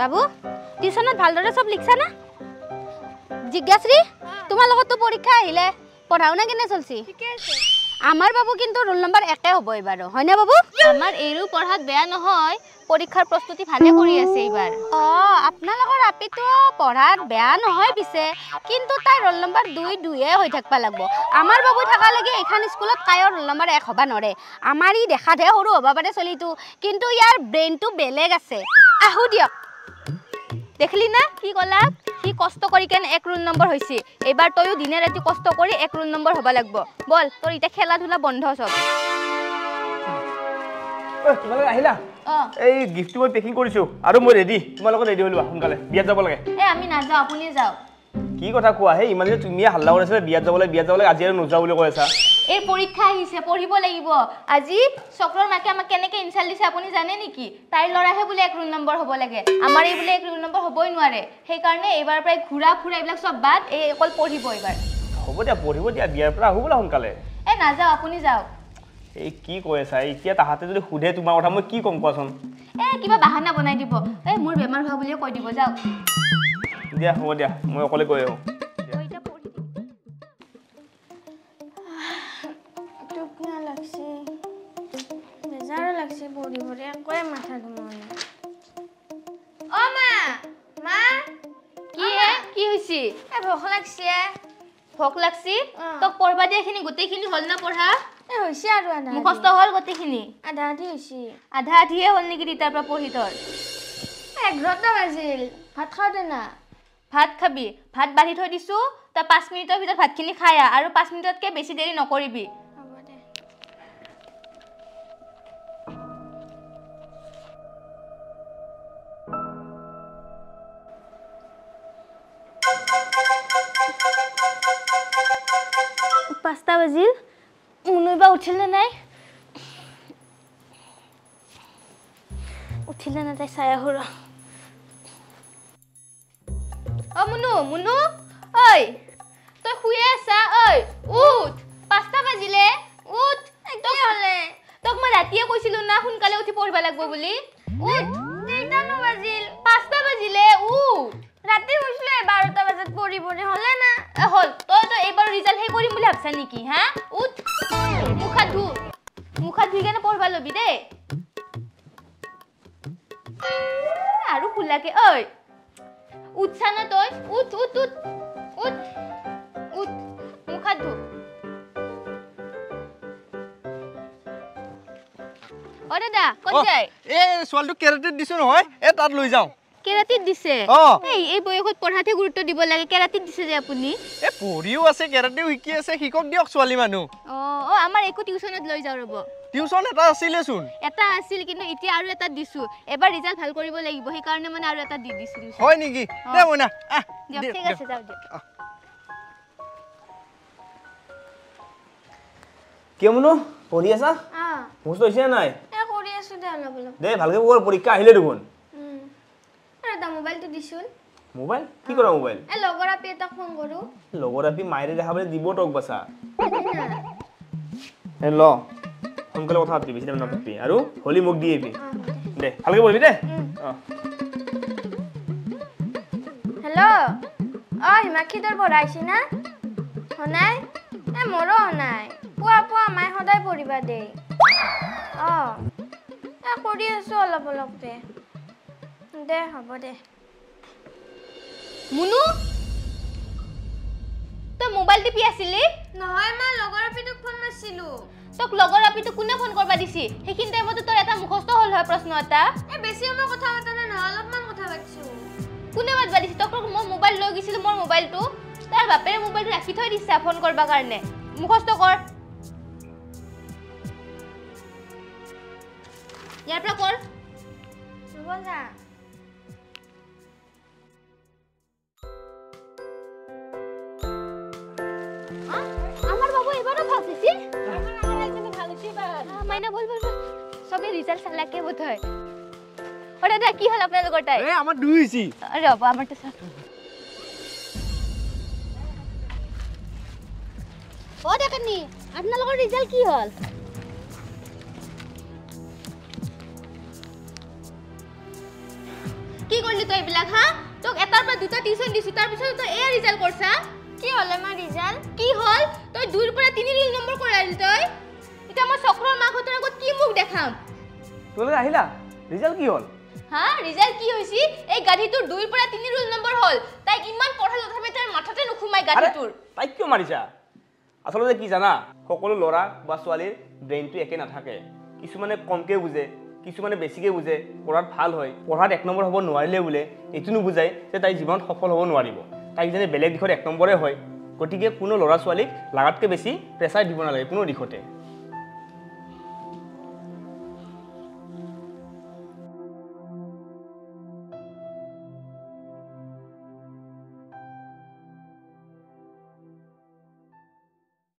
বাবু টিউশ্যনত ভালদৰে চব লিখছা না? জিজ্ঞাশ্ৰী তোমাৰ লগততো পৰীক্ষা আহিলে পঢ়া শুনা কেনে চলছি? আমাৰ বাবু কিন্তু ৰোল নম্বৰ একে হ'ব এইবাৰো হয়নে বাবু? আমাৰ এইৰো পঢ়াত বেয়া নহয় পৰীক্ষাৰ প্ৰস্তুতি ভালে কৰি আছে এইবাৰ। অঁ আপোনালোকৰ আপিটো পঢ়াত বেয়া নহয় পিছে কিন্তু তাই ৰোল নম্বৰ দুই দুয়ে হৈ থাকিব লাগিব। আমাৰ বাবু থকালৈকে এইখন স্কুলত কায়ৰ ৰোল নম্বৰ এক হ'ব নোৱাৰে আমাৰ ই দেখাতহে সৰু হ'ব পাৰে চলিটো কিন্তু ইয়াৰ ব্ৰেইনটো বেলেগ আছে। আহো দিয়ক। দেখিলি না? কি ক'লা? সি কষ্ট কৰি কেনে এক ৰোল নম্বৰ হৈছে। এইবাৰ তয়ো দিনে ৰাতি কষ্ট কৰি এক ৰোল নম্বৰ হ'ব লাগিব। বল তোৰ এতিয়া খেলা ধূলা বন্ধ চব। তোমালোকে আহিলা? অঁ। এই গিফ্টটো মই পেকিং কৰিছোঁ। আৰু মই ৰেডি তোমালোকক ৰেডি হৈ লোৱা সোনকালে। বিয়াত যাব লাগে। এই আমি নাযাওঁ আপুনি যাওক। কি কথা কোৱা? সেই ইমান দিনে তুমিয়ে হাল্লা কৰি আছিলে বিয়াত যাব লাগে বিয়াত যাব লাগে আজি আৰু নোযোৱা বুলি কৈ আছা। এই পৰীক্ষা আহিছে পঢ়িব লাগিব। আজি চক্ৰৰ মাকে আমাক কেনেকৈ ইনচাল্ট দিছে আপুনি জানে নেকি? তাইৰ ল'ৰাহে বোলে এক ৰোল নম্বৰ হ'ব লাগে। আমাৰ এই বোলে এক ৰোল নম্বৰ হ'বই নোৱাৰে। সেইকাৰণে এইবাৰ পৰাই ঘূৰা ফুৰা এইবিলাক চব বাদ এই অকল পঢ়িব এইবাৰ। হ'ব দিয়া পঢ়িব দিয়া বিয়াৰ পৰা আহো বোলা সোনকালে। এই নাযাওঁ আপুনি যাওক। এই কি কৈ আছা? এতিয়া তাহাঁতে যদি সোধে তোমাৰ কথা মই কি ক'ম কোৱাচোন? এই কিবা বাহানা বনাই দিব। এই মোৰ বেমাৰ হোৱা বুলিয়ে কৈ দিব যাওক। দিয়া হ'ব দিয়া মই অকলে গৈ আহোঁ। ভোক লাগছে। তোক পঢ়বা দিয়াখিনি গোটেইখিনি হ'ল না পঢ়া? হৈছে আৰু মুখস্থ হ'ল গোটেইখিনি? হৈছে। আধা আধিয়ে হ'ল নেকি তেতিয়াৰ পৰা পঢ়ি তোৰ? এঘাৰটা বাজিল ভাত খাওঁতে না? ভাত খাবি। ভাত বাঢ়ি থৈ দিছোঁ তই পাঁচ মিনিটৰ ভিতৰত ভাতখিনি খাই আহ আৰু পাঁচ মিনিটতকৈ বেছি দেৰি নকৰিবি। পাঁচটা বাজিল। মুনুই বা উঠিল নে নাই? উঠিলে নে তাই চাই আহো ৰ। অ মুনু মুনু ঐ তই শুয়ে আছা ঐ উঠ পাঁচটা বাজিলে উঠ কি হ'লে তোক মই ৰাতিয়ে কৈছিলো না সোনকালে উঠি পঢ়িব লাগিব বুলি উঠ কেইটানো বাজিল পাঁচটা বাজিলে উঠ ৰাতি শুইছিলো বাৰটা বজাত পঢ়ি পঢ়ি হ'লে না হ'ল তই তই এইবাৰ ৰিজাল্ট সেই কৰিম বুলি ভাবছা নেকি হা উঠ মুখ হাত ধু মুখ হাত ধুই কেনে পঢ়বা ল'বি দেই আৰু খোলাকে ঐ উঠছা না তই? উঠ উঠ উঠ। উঠ। উঠ। মুখ অ দাদা ক'ত যায়? এই ছোৱালীটোক কেৰাটিত দিছো নহয়। এই তাত লৈ যাওঁ। কেৰাটিত দিছে। এই এই বয়সত পঢ়াতহে গুৰুত্ব দিব লাগে কেৰাটিত দিছে যে আপুনি। এই পঢ়িও আছে কেৰাটিও শিকি আছে শিকক দিয়ক ছোৱালী মানুহ। অ অ আমাৰ একো টিউচনত লৈ যাওঁ ৰ'ব। টিউচন এটা আছিলেচোন এটা আছিল কিন্তু এতিয়া আৰু এটা দিছো। এবাৰ ৰিজাল্ট ভাল কৰিব লাগিব সেইকাৰণে মানে আৰু এটা দি দিছো। হয় নেকি। দে মইনা। আহ দিয়ক ঠিক। আছে যাওক দিয়ক। কিয় মুনু পঢ়ি আছা? নাই? এ দে ভালকে পৰীক্ষা আহিলে দেখোন। মোবাইলটো দিছোন। মোবাইল? কি কৰা মোবাইল? এই লগৰ আপি এটাক ফোন কৰোঁ। লগৰ আপি মায়েৰে দেখা পালে দিব তোক বাচা দিবি না? এই ল। সোনকালে কথা পাতিবি বেছি টাইম নাপাতিবি আৰু হলি মোক দি আহিবি। দে। ভালকে পঢ়িবি দে। হেল্ল' অঁ হিমাক্ষী তোৰ পঢ়াইছি না? শুনাই এ মোৰো শুনাই পুৱা পুৱা মায়ে সদায় পঢ়িবা দেই। অঁ। এ কৰি আছো অলপ অলপকে দে হ'ব দে মুনু? তই মোবাইল টিপি আছিলি? নহয় মা লগৰ আপিটোক ফোন মাৰিছিলোঁ তোক লগৰ আপিটো কোনে ফোন কৰবা দিছি? সেইখিনি টাইমতো তোৰ এটা মুখস্থ হ'ল হয় প্ৰশ্ন এটা। এ বেছি সময় কথা পতা নাই নহয় অলপমান কথা পাতিছোঁ। কোনে মাতবা দিছি? তোক মই মোবাইল লৈ গৈছিলো মোৰ মোবাইলটো তাৰ বাপেৰে মোবাইলটো ৰাখি থৈ দিছে ফোন কৰবা কাৰণে। মুখস্থ কৰ। ইয়াৰ পৰা কৰ? মাইনা বল বল বল। সবে রিজাল্ট চালাকে বোধ হয়। ও দাদা কি হল আপনাদের তাই এই আমাৰ দুই হৈছি ৰব আমাৰটা স্যাৰ ও দেখানি আপনাদেৰ ৰিজাল্ট কি হল? কি কৰলি তই এইবিলাক হা? তোক এটাৰ পৰা দুটা টিউচন দিছো তাৰপিছত তই এয়া ৰিজাল্ট কৰছা কি হ'লে মা ৰিজাল্ট কি হ'ল? তই দুইৰ পৰা তিনি ৰোল নম্বৰ দেখাম তোমালোকে আহিলা? ৰিজাল্ট কি হ'ল? হা ৰিজাল্ট কি হৈছে? এই গাধীটোৰ দুইৰ পৰা তিনি ৰোল নম্বৰ হ'ল। তাইক ইমান পঢ়ালো তথাপি তাইৰ মাথাতে নোসোমাই আৰে গাধীটোৰ। তাইক কিয় মাৰিছা? আচলতে কি জানা? সকলো ল'ৰা বা ছোৱালীৰ ব্ৰেইনটো একে নাথাকে। কিছুমানে কমকৈ বুজে কিছুমানে বেছিকৈ বুজে। পঢ়াত ভাল হয়। পঢ়াত এক নম্বৰ হ'ব নোৱাৰিলে বোলে এইটো নুবুজায় যে তাই জীৱনত সফল হ'ব নোৱাৰিব। তাইক যেনে বেলেগ দিশত এক নম্বৰে হয়। গতিকে কোনো ল'ৰা ছোৱালীক লাগাতকৈ বেছি প্ৰেছাৰ দিব নালাগে কোনো দিশতে।